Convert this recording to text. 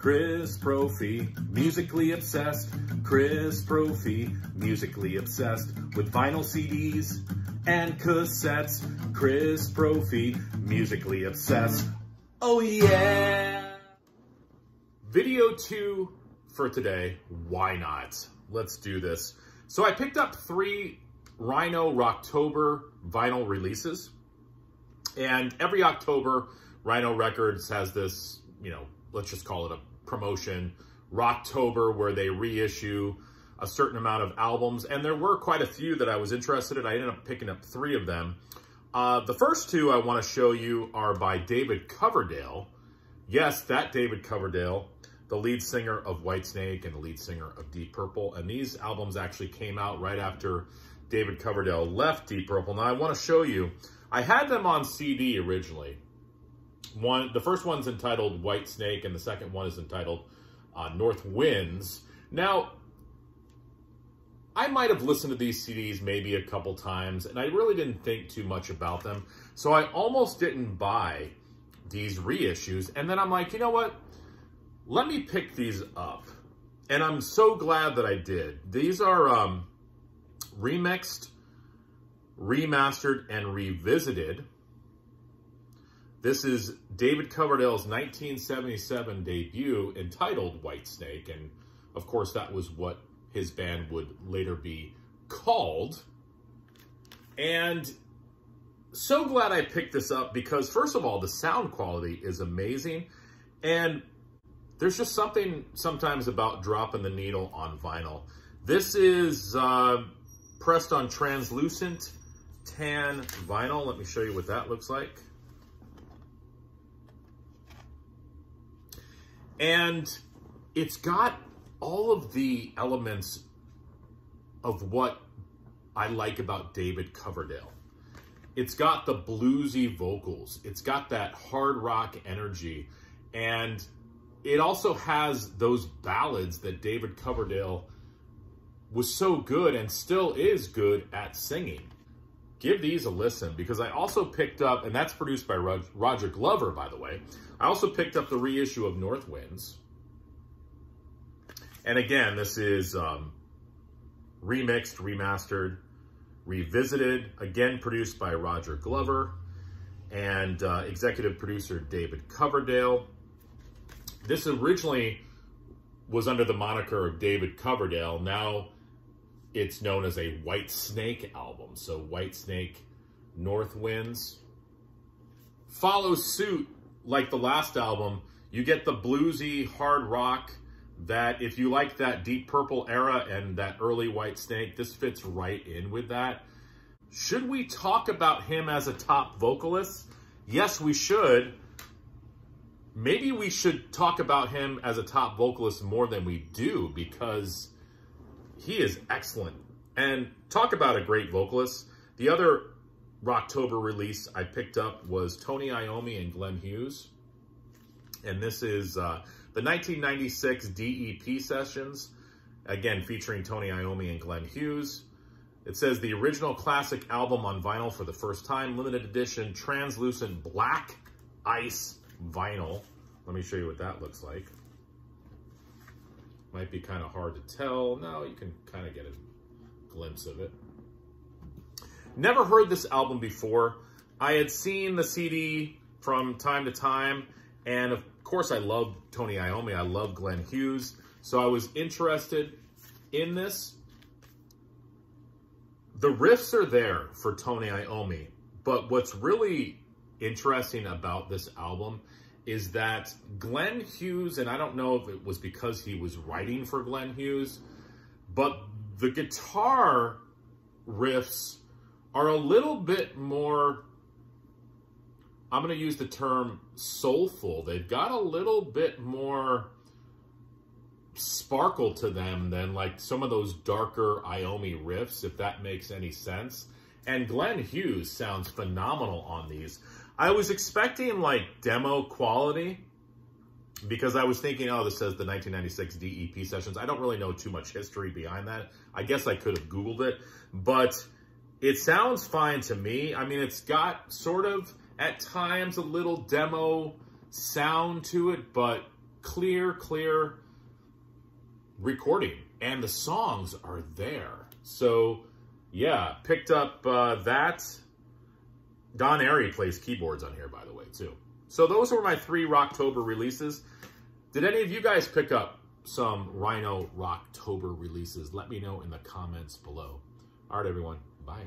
Chris Propfe, musically obsessed. Chris Propfe, musically obsessed with vinyl CDs and cassettes. Chris Propfe, musically obsessed. Oh yeah! Video two for today, why not? Let's do this. So I picked up three Rhino Rocktober vinyl releases. And every October, Rhino Records has this, you know, let's just call it a promotion, Rocktober, where they reissue a certain amount of albums. And there were quite a few that I was interested in. I ended up picking up three of them. Uh, the first two I want to show you are by David Coverdale. Yes, that David Coverdale, the lead singer of Whitesnake and the lead singer of Deep Purple. And these albums actually came out right after David Coverdale left Deep Purple. Now I want to show you, I had them on CD originally. One, the first one's entitled White Snake, and the second one is entitled uh, North Winds. Now, I might have listened to these CDs maybe a couple times, and I really didn't think too much about them. So I almost didn't buy these reissues. And then I'm like, you know what? Let me pick these up. And I'm so glad that I did. These are um, remixed, remastered, and revisited this is David Coverdale's 1977 debut entitled Whitesnake, and of course that was what his band would later be called. And so glad I picked this up because first of all, the sound quality is amazing. And there's just something sometimes about dropping the needle on vinyl. This is uh, pressed on translucent tan vinyl. Let me show you what that looks like. And it's got all of the elements of what I like about David Coverdale. It's got the bluesy vocals. It's got that hard rock energy. And it also has those ballads that David Coverdale was so good and still is good at singing. Give these a listen because I also picked up, and that's produced by Roger Glover, by the way. I also picked up the reissue of North Winds. And again, this is um, remixed, remastered, revisited, again produced by Roger Glover and uh, executive producer David Coverdale. This originally was under the moniker of David Coverdale. Now it's known as a Whitesnake album. So Whitesnake North Winds follows suit like the last album, you get the bluesy hard rock that if you like that Deep Purple era and that early Whitesnake, this fits right in with that. Should we talk about him as a top vocalist? Yes, we should. Maybe we should talk about him as a top vocalist more than we do because he is excellent. And talk about a great vocalist. The other Rocktober release I picked up was Tony Iommi and Glenn Hughes. And this is uh, the 1996 DEP sessions, again featuring Tony Iommi and Glenn Hughes. It says the original classic album on vinyl for the first time, limited edition translucent black ice vinyl. Let me show you what that looks like. Might be kind of hard to tell. No, you can kind of get a glimpse of it. Never heard this album before. I had seen the CD from time to time, and of course I love Tony Iommi. I love Glenn Hughes. So I was interested in this. The riffs are there for Tony Iommi, but what's really interesting about this album is that Glenn Hughes, and I don't know if it was because he was writing for Glenn Hughes, but the guitar riffs are a little bit more, I'm going to use the term soulful. They've got a little bit more sparkle to them than like some of those darker Iommi riffs, if that makes any sense. And Glenn Hughes sounds phenomenal on these. I was expecting like demo quality because I was thinking, oh, this says the 1996 DEP sessions. I don't really know too much history behind that. I guess I could have Googled it, but it sounds fine to me. I mean, it's got sort of, at times, a little demo sound to it, but clear, clear recording, and the songs are there. So, yeah, picked up uh, that. Don Airey plays keyboards on here, by the way, too. So those were my three Rocktober releases. Did any of you guys pick up some Rhino Rocktober releases? Let me know in the comments below. All right, everyone. Bye.